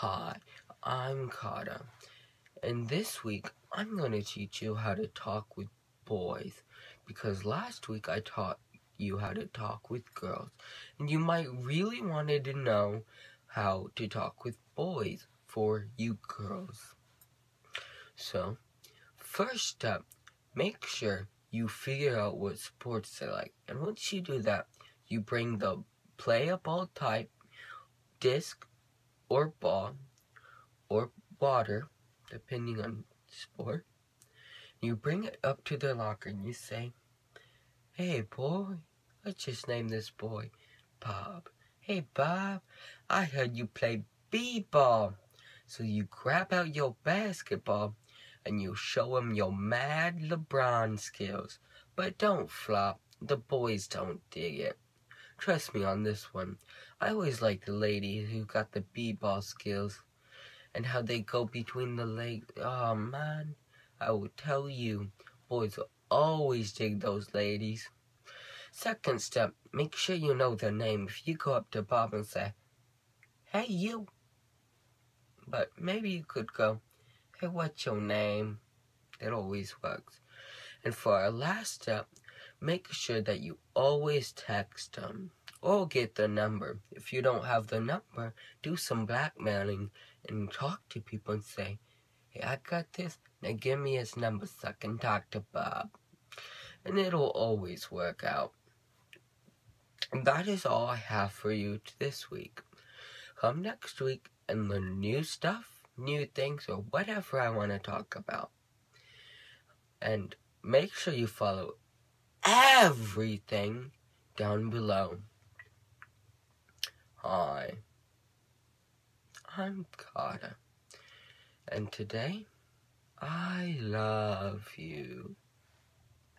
Hi, I'm Carter, and this week I'm going to teach you how to talk with boys because last week I taught you how to talk with girls, and you might really wanted to know how to talk with boys for you girls. So, first step, make sure you figure out what sports they like, and once you do that, you bring the play playable type disc or ball or water, depending on sport. You bring it up to the locker and you say, Hey boy, let's just name this boy Bob. Hey Bob, I heard you play b-ball. So you grab out your basketball and you show him your mad LeBron skills. But don't flop, the boys don't dig it. Trust me on this one. I always like the ladies who got the b-ball skills and how they go between the legs. Oh man, I will tell you, boys will always dig those ladies. Second step, make sure you know their name. If you go up to Bob and say, Hey you, but maybe you could go, Hey, what's your name? It always works. And for our last step, make sure that you always text them or get the number. If you don't have the number, do some blackmailing and talk to people and say, Hey, I got this. Now give me his number so I can talk to Bob. And it'll always work out. And that is all I have for you this week. Come next week and learn new stuff, new things, or whatever I want to talk about. And make sure you follow everything down below. Hi, I'm Carter, and today I love you.